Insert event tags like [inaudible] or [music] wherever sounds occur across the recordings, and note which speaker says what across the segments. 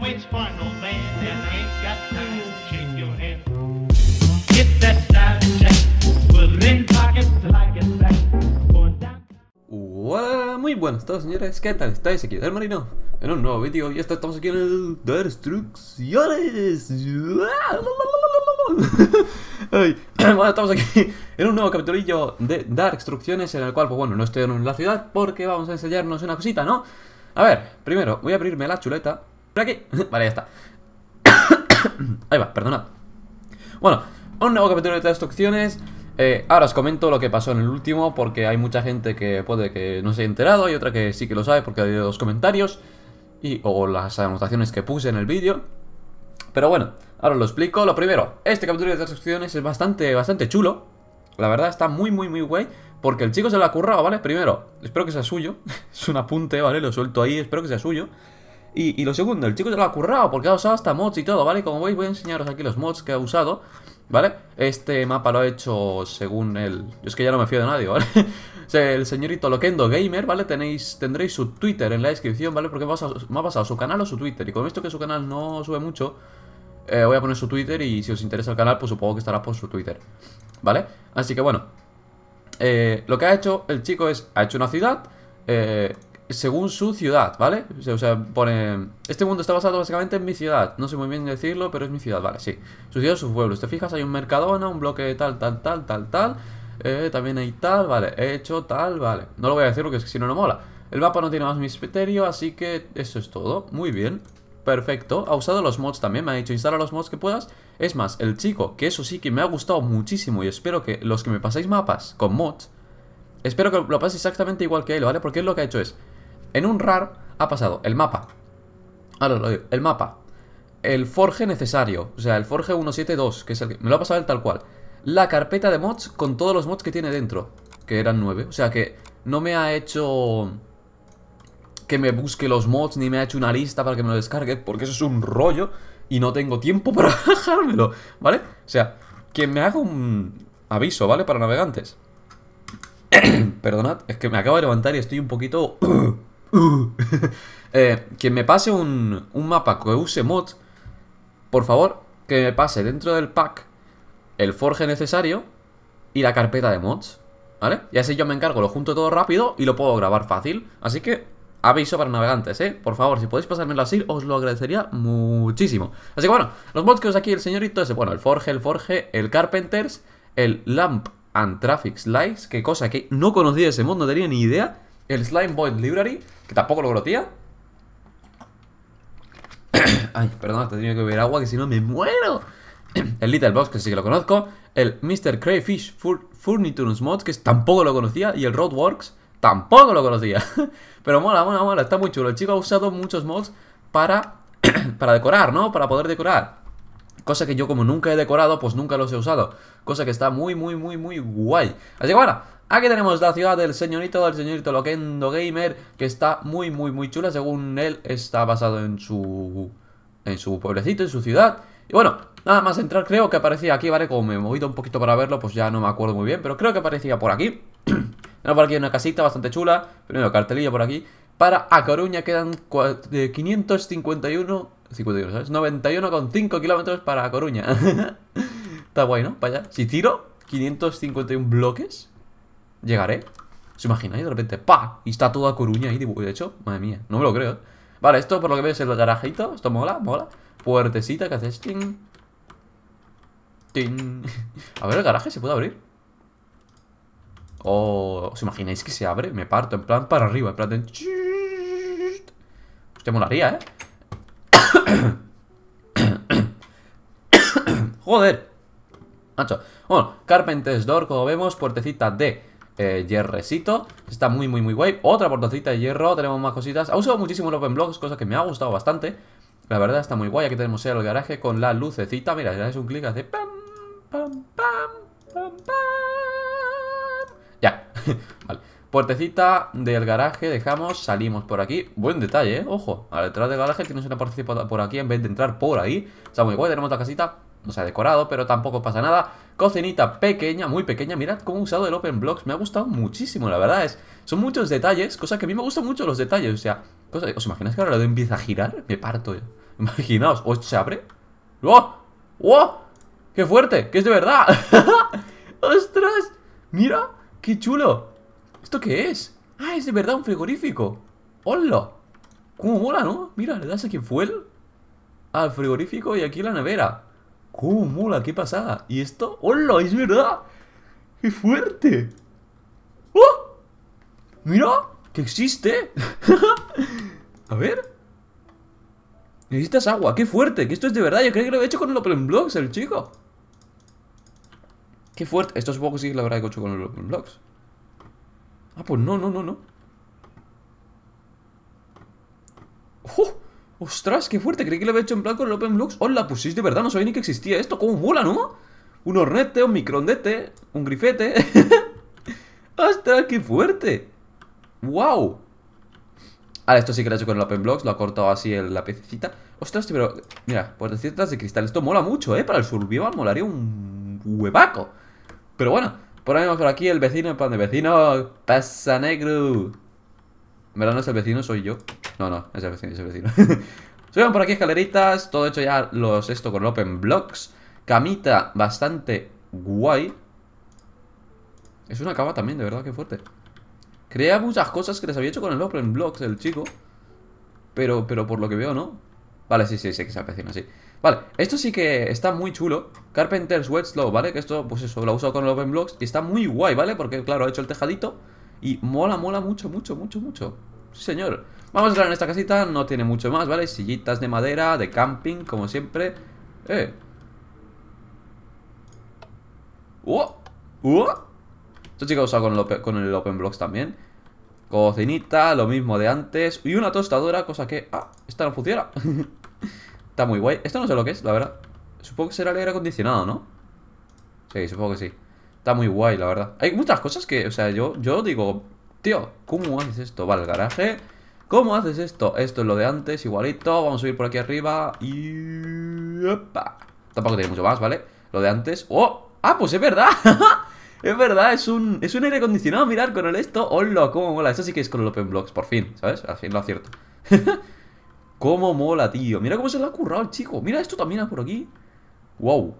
Speaker 1: waits for no man and ain't got time to shake your hand. Get that check, put it in pockets. Going down.
Speaker 2: Hola, muy buenas todos señores, ¿qué tal? ¿Estáis aquí? El Marino en un nuevo vídeo y esta estamos aquí en el Destrucciones [laughs] Ay, [clears throat] Bueno, estamos aquí en un nuevo capitulillo de Dark Instrucciones en el cual, pues bueno, no estoy en la ciudad porque vamos a enseñarnos una cosita, ¿no? A ver, primero voy a abrirme la chuleta Aquí, [laughs] vale, ya está [coughs] Ahí va, perdonad Bueno, un nuevo capítulo de Destrucciones eh, ahora os comento lo que pasó en el último porque hay mucha gente que puede que no se haya enterado y otra que sí que lo sabe porque hay los comentarios y, o las anotaciones que puse en el vídeo. Pero bueno, ahora os lo explico. Lo primero, este capítulo de transacciones es bastante, bastante chulo. La verdad está muy, muy, muy guay. Porque el chico se lo ha currado, ¿vale? Primero, espero que sea suyo. [laughs] es un apunte, ¿vale? Lo suelto ahí, espero que sea suyo. Y, lo segundo, el chico se lo ha currado porque ha usado hasta mods y todo, ¿vale? Como veis, voy a enseñaros aquí los mods que ha usado. ¿Vale? Este mapa lo ha hecho según él. Yo es que ya no me fío de nadie, ¿vale? [laughs] El señorito Loquendo Gamer, ¿vale? Tenéis, tendréis su Twitter en la descripción, ¿vale? Porque me ha, pasado, me ha pasado su canal o su Twitter. Y con esto que su canal no sube mucho, eh, voy a poner su Twitter y si os interesa el canal, pues supongo que estará por su Twitter. ¿Vale? Así que bueno. Eh, lo que ha hecho el chico es, ha hecho una ciudad eh, según su ciudad, ¿vale? O sea, pone... Este mundo está basado básicamente en mi ciudad. No sé muy bien decirlo, pero es mi ciudad, vale, sí. Su ciudad, su pueblo. Si te fijas, hay un Mercadona, un bloque tal, tal, tal, tal, tal. Eh, también hay tal, vale. He hecho tal, vale. No lo voy a decir porque si no, no mola. El mapa no tiene más misterio, así que eso es todo. Muy bien. Perfecto. Ha usado los mods también. Me ha dicho instala los mods que puedas. Es más, el chico, que eso sí que me ha gustado muchísimo y espero que los que me pasáis mapas con mods, espero que lo paséis exactamente igual que él, ¿vale? Porque él lo que ha hecho es, en un RAR ha pasado el mapa. Ahora lo digo, el mapa. El forge necesario, o sea, el forge 172, que es el que... Me lo ha pasado él tal cual la carpeta de mods con todos los mods que tiene dentro. Que eran nueve. O sea que no me ha hecho que me busque los mods ni me ha hecho una lista para que me lo descargue. Porque eso es un rollo y no tengo tiempo [laughs] para bajármelo. ¿Vale? O sea, que me haga un aviso, ¿vale? Para navegantes. [clears throat] Perdonad, es que me acabo de levantar y estoy un poquito... [clears throat] [laughs] eh, que me pase un, mapa que use mods. Por favor, que me pase dentro del pack el forge necesario y la carpeta de mods, ¿vale? Y así yo me encargo, lo junto todo rápido y lo puedo grabar fácil. Así que aviso para navegantes, ¿eh? Por favor, si podéis pasármelo así, os lo agradecería muchísimo. Así que bueno, los mods que os aquí el señorito es, bueno, el Forge, el Forge, el Carpenters, el Lamp and Traffic Slice, que cosa que no conocía ese mod, no tenía ni idea. El Slime Void Library, que tampoco lo conocía. [coughs] Ay, perdón, tenía que beber agua, que si no me muero. [coughs] el Little Box, que sí que lo conozco, el Mr. Crayfish Furnitures Mods, que tampoco lo conocía, y el Roadworks, tampoco lo conocía. [laughs] Pero mola, mola, mola, está muy chulo. El chico ha usado muchos mods para, [coughs] para decorar, ¿no? Para poder decorar. Cosa que yo como nunca he decorado, pues nunca los he usado. Cosa que está muy, muy, muy, muy guay. Así que bueno, aquí tenemos la ciudad del señorito, del señorito Loquendo Gamer, que está muy, muy, muy chula. Según él, está basado en su... En su pueblecito, en su ciudad. Y bueno, nada más entrar, creo que aparecía aquí, ¿vale? Como me he movido un poquito para verlo, pues ya no me acuerdo muy bien Pero creo que aparecía por aquí [clears throat] Tenemos por aquí una casita bastante chula Primero cartelillo por aquí Para A Coruña quedan 551 51, ¿sabes? 91,5 kilómetros para A Coruña [laughs] Está guay, ¿no? Para allá Si tiro 551 bloques Llegaré ¿Se imagináis? De repente, ¡pa! Y está toda Coruña ahí De hecho, madre mía, no me lo creo Vale, esto por lo que veo es el garajito Esto mola, mola Puertecita que haces ting. Ting. [laughs] A ver, el garaje se puede abrir. Oh, ¿os imagináis que se abre? Me parto, en plan para arriba, en plan de... [laughs] Hostia, molaría, ¿eh? [coughs] Joder. Macho. Bueno, Carpenter's Door, como vemos, puertecita de eh, hierrecito. Está muy, muy, muy guay. Otra puertecita de hierro, tenemos más cositas. Ha usado muchísimo el Open Blocks, cosa que me ha gustado bastante. La verdad está muy guay. Aquí tenemos el garaje con la lucecita. Mira, si das un clic hace pam, pam, pam, pam, pam. Ya. [laughs] vale. Puertecita del garaje, dejamos, salimos por aquí. Buen detalle, ¿eh? Ojo, detrás del garaje tienes una puertecita por aquí en vez de entrar por ahí. Está muy guay, tenemos la casita, no se ha decorado, pero tampoco pasa nada. Cocinita pequeña, muy pequeña. Mirad cómo he usado el Open Blocks. Me ha gustado muchísimo, la verdad es. Son muchos detalles, cosa que a mí me gustan mucho los detalles. O sea, cosa, ¿os imagináis que ahora lo empieza a girar? Me parto yo. [laughs] Imaginaos. ¿O se abre? ¡Oh! ¡Oh! ¡Qué fuerte! ¡Que es de verdad! [laughs] ¡Ostras! ¡Mira! ¡Qué chulo! ¿Esto qué es? ¡Ah, es de verdad un frigorífico! ¡Hola! ¿Cómo mola, no? Mira, le das aquí fuel al frigorífico y aquí la nevera. ¡Cómo mola! ¡Qué pasada! ¿Y esto? ¡Hola! ¡Es verdad! ¡Qué fuerte! ¡Oh! ¡Mira! ¡Que existe! [laughs] A ver. Necesitas agua, qué fuerte, que esto es de verdad. Yo creo que lo he hecho con el OpenBlocks, el chico. Qué fuerte. Esto supongo que sí lo habrá hecho con el OpenBlocks. Ah, pues no, no, no, no. ¡Oh! ¡Ostras, qué fuerte! Creí que lo había hecho en plan con el OpenBlocks. ¡Hola! Pues sí, de verdad, no sabía ni que existía esto. ¡Cómo mola, ¿no? Un hornete, un microondete, un grifete. [laughs] ¡Ostras, qué fuerte! ¡Wow! Ahora, esto sí que lo he hecho con el OpenBlocks, lo ha cortado así en la piececita. Ostras, pero, mira, puertecitas de cristal. Esto mola mucho, ¿eh? Para el survival molaría un huevaco. Pero bueno, ponemos por aquí el vecino, en plan de vecino. Pasa negro. En es el vecino, soy yo. No, no, es el vecino, es el vecino. [laughs] Suben por aquí escaleritas, todo hecho ya los esto con el OpenBlocks. Camita bastante guay. Es una cama también, de verdad, qué fuerte. Crea muchas cosas que les había hecho con el Open Blocks, el chico. Pero, pero por lo que veo, ¿no? Vale, sí, sí, sí, que se avecina, sí. Vale, esto sí que está muy chulo. Carpenter's Wet Slow, ¿vale? Que esto, pues eso, lo he usado con el Open Blocks y está muy guay, ¿vale? Porque, claro, he hecho el tejadito y mola, mola mucho, mucho, mucho, mucho. Sí, señor. Vamos a entrar en esta casita, no tiene mucho más, ¿vale? Sillitas de madera, de camping, como siempre. Eh. ¡Oh! ¡Oh! Esto sí que usado con el, open, con el OpenBlocks también. Cocinita, lo mismo de antes. Y una tostadora, cosa que... Ah, esta no funciona. [laughs] Está muy guay. Esto no sé lo que es, la verdad. Supongo que será el aire acondicionado, ¿no? Sí, supongo que sí. Está muy guay, la verdad. Hay muchas cosas que, o sea, yo, yo digo... Tío, ¿cómo haces esto? Vale, el garaje... ¿Cómo haces esto? Esto es lo de antes, igualito. Vamos a subir por aquí arriba. Y... Opa. Tampoco tiene mucho más, ¿vale? Lo de antes. ¡Oh! ¡Ah, pues es verdad! [laughs] Es verdad, es un, es un aire acondicionado, mirar con el esto. ¡Hola! ¿Cómo mola? Esto sí que es con el Open Blocks, por fin, ¿sabes? Al fin lo acierto. [laughs] ¿Cómo mola, tío? Mira cómo se le ha currado el chico. Mira esto también por aquí. ¡Wow!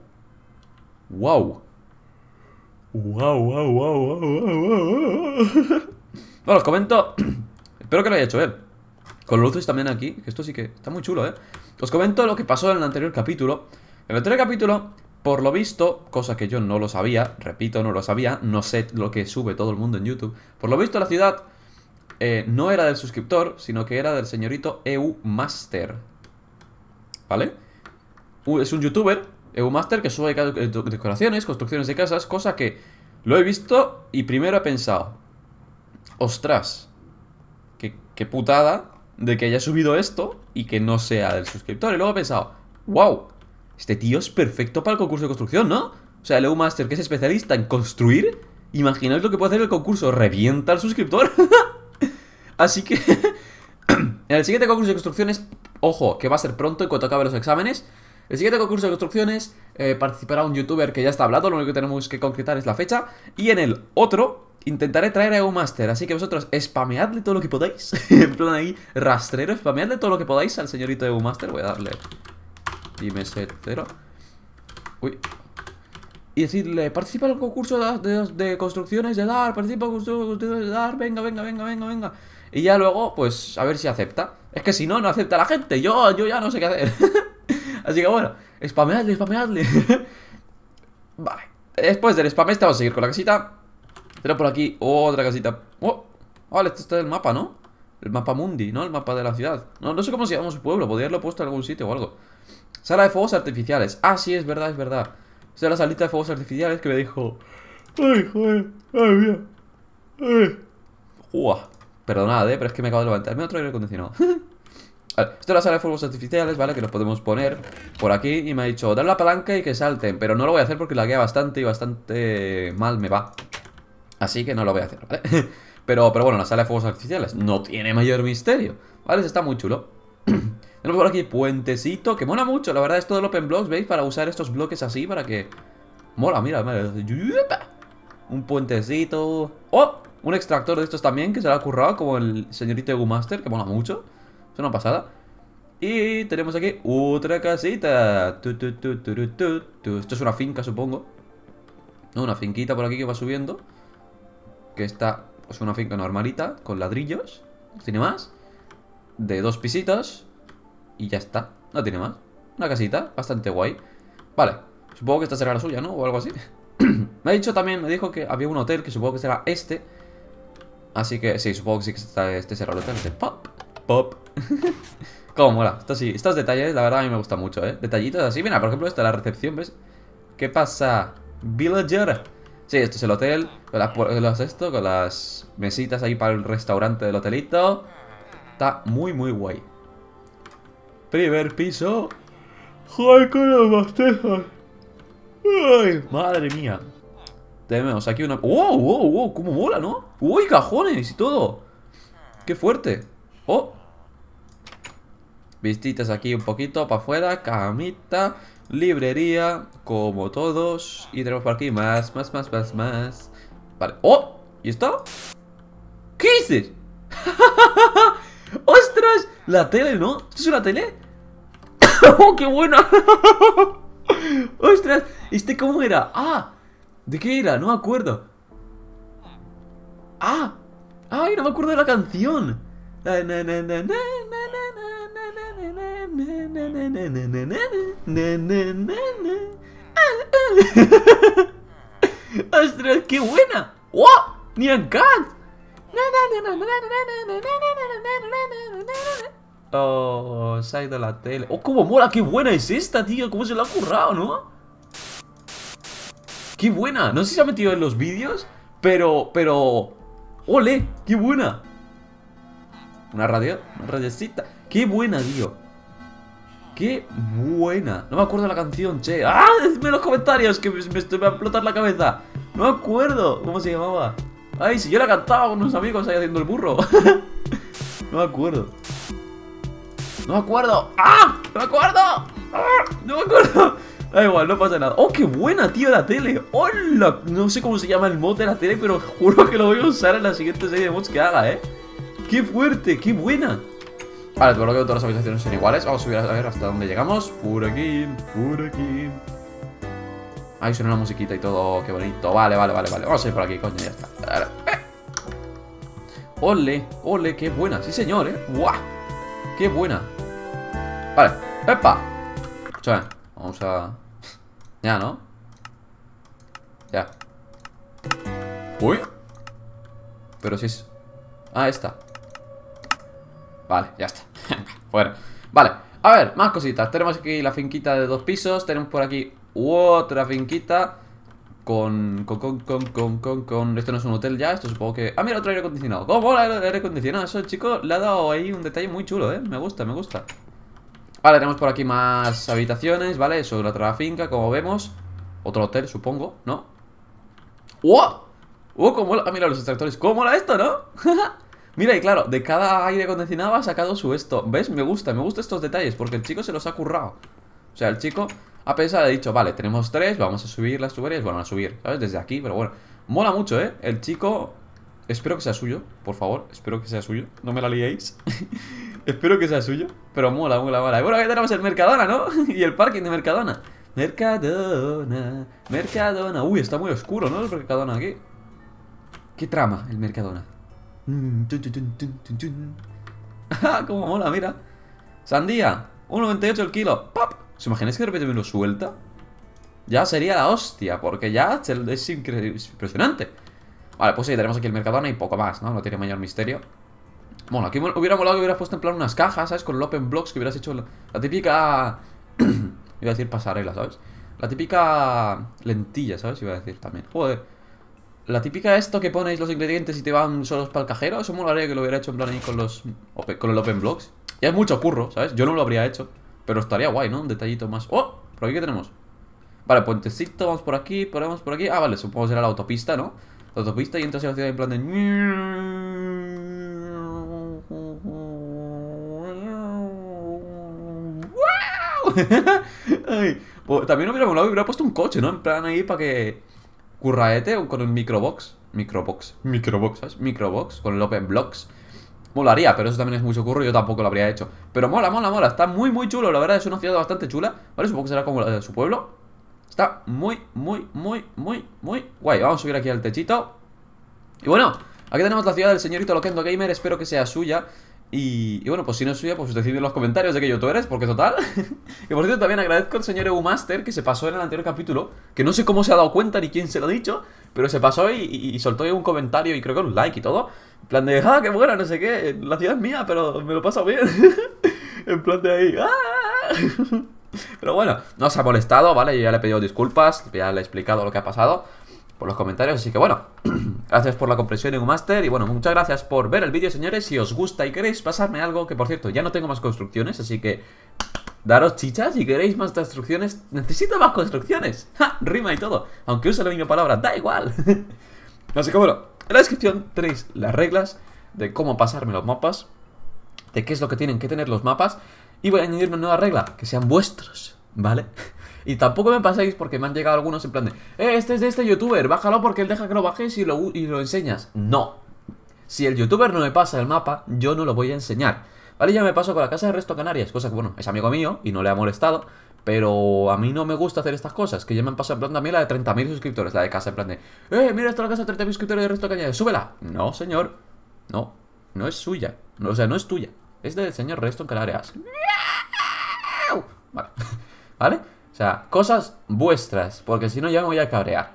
Speaker 2: ¡Wow! ¡Wow, wow, wow, wow, wow! bueno, os comento. [clears throat] Espero que lo haya hecho él. Con luces también aquí, que esto sí que está muy chulo, ¿eh? Os comento lo que pasó en el anterior capítulo. En el anterior capítulo por lo visto, cosa que yo no lo sabía, repito, no lo sabía, no sé lo que sube todo el mundo en YouTube. Por lo visto, la ciudad eh, no era del suscriptor, sino que era del señorito EU Master. ¿Vale? es un youtuber, EU Master, que sube decoraciones, construcciones de casas, cosa que lo he visto y primero he pensado, ostras, qué, putada de que haya subido esto y que no sea del suscriptor. Y luego he pensado, wow, este tío es perfecto para el concurso de construcción, ¿no? O sea, el EU Master, que es especialista en construir, imaginaos lo que puede hacer el concurso, revienta al suscriptor. [laughs] Así que, en [coughs] el siguiente concurso de construcciones, ojo, que va a ser pronto en cuanto acabe los exámenes. El siguiente concurso de construcciones eh, participará un youtuber que ya está hablado, lo único que tenemos que concretar es la fecha. Y en el otro intentaré traer a EU Master, así que vosotros spameadle todo lo que podáis. [laughs] en plan ahí, rastrero, spameadle todo lo que podáis al señorito EU Master. Voy a darle Dime cero. Uy. Y decirle, participa en el concurso de, construcciones de dar, participa en el concurso de construcciones de dar, venga, venga, venga, venga, venga. Y ya luego, pues, a ver si acepta. Es que si no, no acepta la gente. Yo, yo ya no sé qué hacer. [laughs] Así que bueno, spameadle, spameadle. [laughs] vale. Después del spam este vamos a seguir con la casita. Pero por aquí otra casita. Oh, vale, este está el mapa, ¿no? El mapa mundi, ¿no? El mapa de la ciudad. No, no sé cómo se llama su pueblo. Podría haberlo puesto en algún sitio o algo. Sala de fuegos artificiales. Ah, sí, es verdad, es verdad. Esa es la salita de fuegos artificiales que me dijo. Ay, joder, ay, mía. Ay. Perdonad, eh, pero es que me acabo de levantarme otro aire acondicionado. [laughs] Vale, esto es la sala de fuegos artificiales, ¿vale? Que nos podemos poner por aquí Y me ha dicho, dar la palanca y que salten Pero no lo voy a hacer porque la guía bastante y bastante mal me va Así que no lo voy a hacer, ¿vale? [laughs] pero, pero bueno, la sala de fuegos artificiales no tiene mayor misterio ¿Vale? Está muy chulo [clears throat] Tenemos por aquí puentecito, que mola mucho. La verdad es todo el Open Blocks, ¿veis? Para usar estos bloques así, para que... Mola, mira, mira. Un puentecito. ¡Oh! Un extractor de estos también, que se lo ha currado, como el señorito Egu Master, que mola mucho. Es una pasada. Y tenemos aquí otra casita. Esto es una finca, supongo. Una finquita por aquí que va subiendo. Que está, pues una finca normalita, con ladrillos. No tiene más. De dos pisitos. Y ya está. No tiene más. Una casita, bastante guay. Vale. Supongo que esta será la suya, ¿no? O algo así. [coughs] me ha dicho también, me dijo que había un hotel que supongo que será este. Así que sí, supongo que sí que está, este será el hotel. Pop, pop. [laughs] Cómo mola. Esto sí, estos detalles, la verdad, a mí me gustan mucho, ¿eh? Detallitos así. Mira, por ejemplo, esta la recepción, ¿ves? ¿Qué pasa? Villager. Sí, esto es el hotel. Con las, los esto, con las mesitas ahí para el restaurante del hotelito. Está muy, muy guay. Primer piso. ¡Ay, con las bastejas! ¡Ay, madre mía! Tenemos aquí una... ¡Wow, wow, wow! ¡Cómo mola, ¿no? ¡Uy, cajones y todo! ¡Qué fuerte! ¡Oh! Vistitas aquí un poquito para afuera, camita, librería, como todos. Y tenemos por aquí más, más, más, más, más. Vale. ¡Oh! ¿Y esto? ¿Qué dices? [laughs] ¡Ostras! La tele, ¿no? ¿Esto es una tele? [laughs] ¡Oh, qué buena! [laughs] ¡Ostras! ¿Este cómo era? ¡Ah! ¿De qué era? No me acuerdo. ¡Ah! ¡Ay, no me acuerdo de la canción! Na, na, na, ¡Ostras, qué buena! ¡Oh! Oh, se ha ido la tele. ¡Oh, cómo mola! ¡Qué buena es esta, tío! ¿Cómo se la ha currado, no? ¡Qué buena! No sé si se ha metido en los vídeos, pero... pero... ¡Ole! ¡Qué buena! Una radiocita. ¡Qué buena, tío! ¡Qué buena! No me acuerdo la canción, che. ¡Ah! Decidme en los comentarios que me, me me va a explotar la cabeza. No me acuerdo cómo se llamaba. Ay, si yo la cantaba con unos amigos ahí haciendo el burro. [laughs] no me acuerdo. No me acuerdo. ¡Ah! ¡No me acuerdo! ¡Ah! ¡No me acuerdo! Da igual, no pasa nada. ¡Oh, qué buena, tío, la tele! ¡Hola! No sé cómo se llama el mod de la tele, pero juro que lo voy a usar en la siguiente serie de mods que haga, ¿eh? ¡Qué fuerte! ¡Qué buena! Vale, por lo que todas las habitaciones son iguales. Vamos a subir a ver hasta dónde llegamos. Por aquí, por aquí. Ahí suena la musiquita y todo. ¡Qué bonito! Vale, vale, vale, vale. Vamos a ir por aquí, coño, ya está. Eh. Ole, ole, qué buena. Sí, señor, ¿eh? ¡Buah! ¡Qué buena! Vale, ¡epa! Vamos a... Ya, ¿no? Ya. Uy. Pero si es... Ah, esta. Vale, ya está. [laughs] Fuera. Vale, a ver, más cositas. Tenemos aquí la finquita de dos pisos. Tenemos por aquí otra finquita. Con, con, con, con, con, con, con- Esto no es un hotel ya, esto supongo que... Ah, mira, otro aire acondicionado. ¿Cómo mola el aire acondicionado? Eso, chico, le ha dado ahí un detalle muy chulo, ¿eh? Me gusta, me gusta. Vale, tenemos por aquí más habitaciones, ¿vale? Sobre la otra finca, como vemos. Otro hotel, supongo, ¿no? ¡Wow! ¡Oh, cómo mola! Ah, mira los extractores. ¿Cómo mola esto, no? [laughs] mira, y claro, de cada aire acondicionado ha sacado su esto. ¿Ves? Me gusta, me gustan estos detalles porque el chico se los ha currado. O sea, el chico ha pensado, ha dicho, vale, tenemos tres, vamos a subir las tuberías. Bueno, a subir, ¿sabes? Desde aquí, pero bueno. Mola mucho, ¿eh? El chico... Espero que sea suyo, por favor. Espero que sea suyo. No me la liéis. [laughs] Espero que sea suyo. Pero mola, mola, mola. Y bueno, aquí tenemos el Mercadona, ¿no? [laughs] y el parking de Mercadona. Mercadona, Mercadona. Uy, está muy oscuro, ¿no? El Mercadona aquí. ¿Qué trama el Mercadona? ¡Ah, cómo mola, mira! Sandía, 1,98 el kilo. ¡Pop! ¿Os imagináis que de repente me lo suelta? Ya sería la hostia, porque ya es impresionante. Vale, pues sí, tenemos aquí el Mercadona y poco más, ¿no? No tiene mayor misterio. Bueno, aquí hubiera molado que hubieras puesto en plan unas cajas, ¿sabes? Con el Open Blocks que hubieras hecho la, la típica... [clears throat] Iba a decir pasarela, ¿sabes? La típica lentilla, ¿sabes? Iba a decir también. Joder. La típica esto que ponéis los ingredientes y te van solos para el cajero. Eso molaría que lo hubiera hecho en plan ahí con los con el Open Blocks. Ya es mucho curro, ¿sabes? Yo no lo habría hecho. Pero estaría guay, ¿no? Un detallito más. ¡Oh! ¿Por aquí qué tenemos? Vale, puentecito, vamos por aquí, ponemos por aquí. Ah, vale, supongo que será la autopista, ¿no? La autopista y entras en la ciudad en plan de... [laughs] Ay, pues también hubiera molado hubiera puesto un coche, ¿no? En plan ahí para que... Curraete con el microbox. Microbox. Microbox, ¿sabes? Microbox con el Open Blocks. Molaría, pero eso también es mucho curro y yo tampoco lo habría hecho. Pero mola, mola, mola. Está muy, muy chulo. La verdad es una ciudad bastante chula. ¿Vale? Supongo que será como la de su pueblo. Está muy, muy, muy, muy, muy guay. Vamos a subir aquí al techito. Y bueno, aquí tenemos la ciudad del señorito Loquendo Gamer. Espero que sea suya. Y, bueno, pues si no es suya, pues decidme en los comentarios de qué youtuber eres, porque total. [laughs] y por cierto, también agradezco al señor Eumaster que se pasó en el anterior capítulo. Que no sé cómo se ha dado cuenta ni quién se lo ha dicho. Pero se pasó y, y- y soltó un comentario y creo que un like y todo. En plan de, ah, qué buena, no sé qué. La ciudad es mía, pero me lo paso bien. [laughs] en plan de ahí, ah. [laughs] Pero bueno, no se ha molestado, ¿vale? Yo ya le he pedido disculpas, ya le he explicado lo que ha pasado por los comentarios, así que bueno, [clears throat] gracias por la comprensión en Master y bueno, muchas gracias por ver el vídeo, señores. Si os gusta y queréis pasarme algo, que por cierto, ya no tengo más construcciones, así que daros chichas si queréis más construcciones. Necesito más construcciones. [laughs] ¡Ja! Rima y todo. Aunque use la misma palabra, da igual. [laughs] así que bueno, en la descripción tenéis las reglas de cómo pasarme los mapas, de qué es lo que tienen que tener los mapas. Y voy a añadir una nueva regla, que sean vuestros, ¿vale? [laughs] Y tampoco me paséis porque me han llegado algunos en plan de Eh, este es de este youtuber, bájalo porque él deja que lo bajes y lo, y lo enseñas No. Si el youtuber no me pasa el mapa, yo no lo voy a enseñar. Vale, ya me paso con la casa de Resto Canarias Cosa que, bueno, es amigo mío y no le ha molestado Pero a mí no me gusta hacer estas cosas Que ya me han pasado en plan también la de 30.000 suscriptores La de casa en plan de Eh, mira esta la casa de 30.000 suscriptores de Resto Canarias, súbela No, señor. No, no es suya. No, O sea, no es tuya. Es del señor Resto Canarias. [laughs] Vale. [laughs] ¿Vale? O sea, cosas vuestras, porque si no ya me voy a cabrear.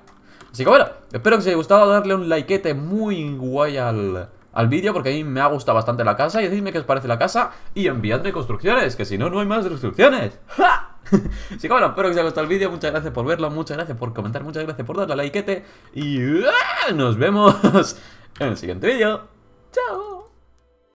Speaker 2: Así que bueno, espero que os haya gustado darle un likete muy guay al, al vídeo, porque a mí me ha gustado bastante la casa. Y decidme qué os parece la casa y enviadme construcciones, que si no, no hay más construcciones. ¡Ja! [laughs] Así que bueno, espero que os haya gustado el vídeo. Muchas gracias por verlo, muchas gracias por comentar, muchas gracias por darle a likete. Y ¡ah! nos vemos [laughs] en el siguiente vídeo. ¡Chao!